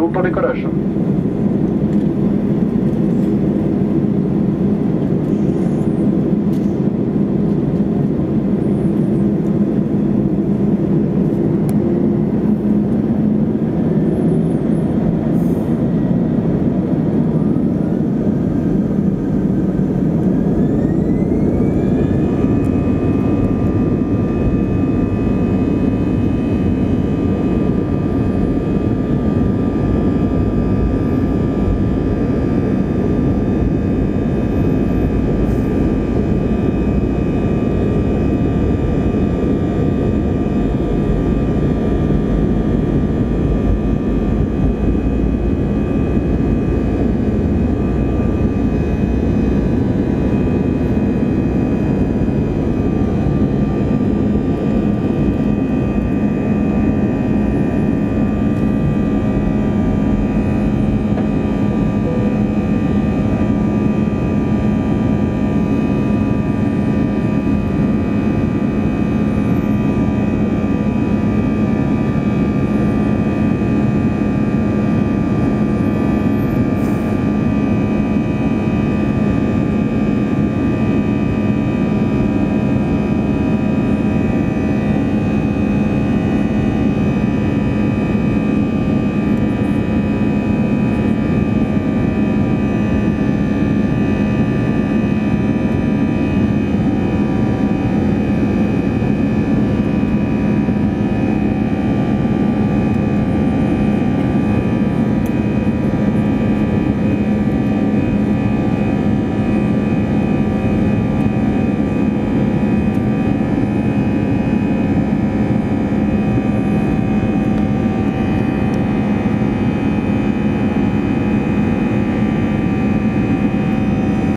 vous pour décollage.